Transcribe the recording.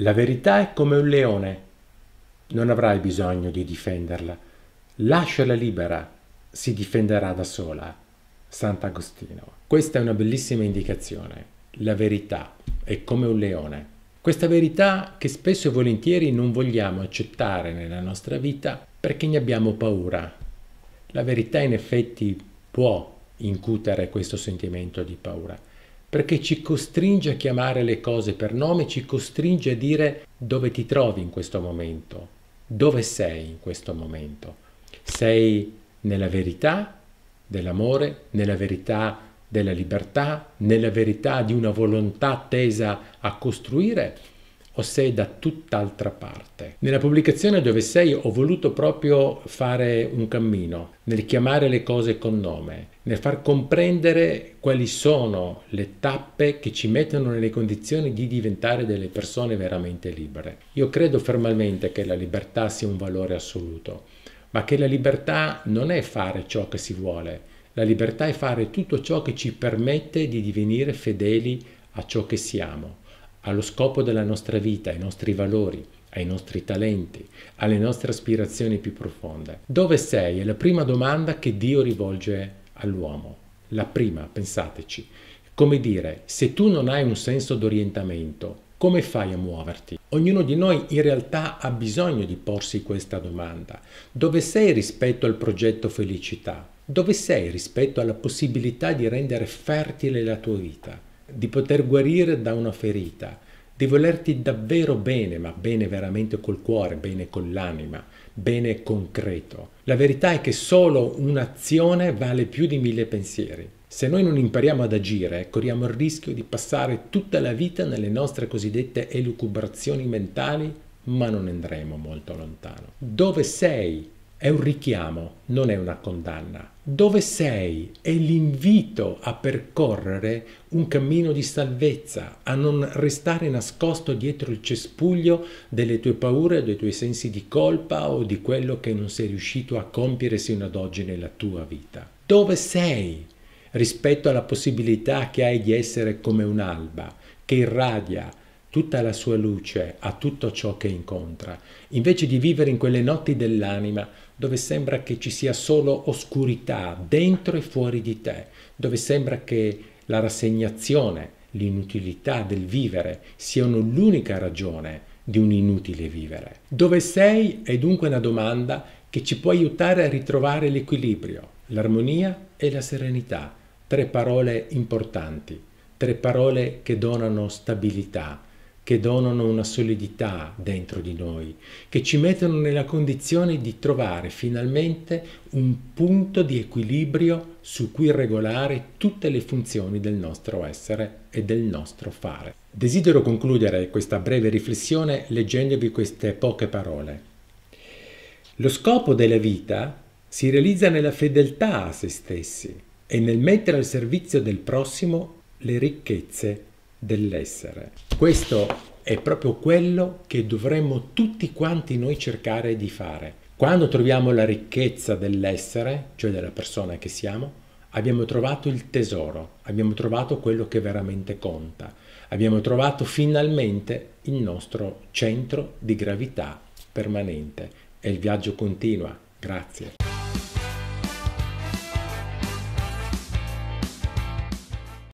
La verità è come un leone. Non avrai bisogno di difenderla. Lasciala libera, si difenderà da sola. Sant'Agostino. Questa è una bellissima indicazione. La verità è come un leone. Questa verità che spesso e volentieri non vogliamo accettare nella nostra vita perché ne abbiamo paura. La verità in effetti può incutere questo sentimento di paura perché ci costringe a chiamare le cose per nome, ci costringe a dire dove ti trovi in questo momento, dove sei in questo momento. Sei nella verità dell'amore, nella verità della libertà, nella verità di una volontà tesa a costruire o sei da tutt'altra parte. Nella pubblicazione dove sei ho voluto proprio fare un cammino, nel chiamare le cose con nome, nel far comprendere quali sono le tappe che ci mettono nelle condizioni di diventare delle persone veramente libere. Io credo fermamente che la libertà sia un valore assoluto, ma che la libertà non è fare ciò che si vuole, la libertà è fare tutto ciò che ci permette di divenire fedeli a ciò che siamo allo scopo della nostra vita, ai nostri valori, ai nostri talenti, alle nostre aspirazioni più profonde. Dove sei? È la prima domanda che Dio rivolge all'uomo. La prima, pensateci. Come dire, se tu non hai un senso d'orientamento, come fai a muoverti? Ognuno di noi in realtà ha bisogno di porsi questa domanda. Dove sei rispetto al progetto felicità? Dove sei rispetto alla possibilità di rendere fertile la tua vita? Di poter guarire da una ferita, di volerti davvero bene, ma bene veramente col cuore, bene con l'anima, bene concreto. La verità è che solo un'azione vale più di mille pensieri. Se noi non impariamo ad agire, corriamo il rischio di passare tutta la vita nelle nostre cosiddette elucubrazioni mentali, ma non andremo molto lontano. Dove sei è un richiamo, non è una condanna. Dove sei è l'invito a percorrere un cammino di salvezza, a non restare nascosto dietro il cespuglio delle tue paure, dei tuoi sensi di colpa o di quello che non sei riuscito a compiere sino ad oggi nella tua vita. Dove sei rispetto alla possibilità che hai di essere come un'alba che irradia tutta la sua luce a tutto ciò che incontra, invece di vivere in quelle notti dell'anima dove sembra che ci sia solo oscurità dentro e fuori di te, dove sembra che la rassegnazione, l'inutilità del vivere siano l'unica ragione di un inutile vivere. Dove sei è dunque una domanda che ci può aiutare a ritrovare l'equilibrio, l'armonia e la serenità, tre parole importanti, tre parole che donano stabilità, che donano una solidità dentro di noi, che ci mettono nella condizione di trovare finalmente un punto di equilibrio su cui regolare tutte le funzioni del nostro essere e del nostro fare. Desidero concludere questa breve riflessione leggendovi queste poche parole. Lo scopo della vita si realizza nella fedeltà a se stessi e nel mettere al servizio del prossimo le ricchezze dell'essere. Questo è proprio quello che dovremmo tutti quanti noi cercare di fare. Quando troviamo la ricchezza dell'essere, cioè della persona che siamo, abbiamo trovato il tesoro, abbiamo trovato quello che veramente conta, abbiamo trovato finalmente il nostro centro di gravità permanente e il viaggio continua. Grazie.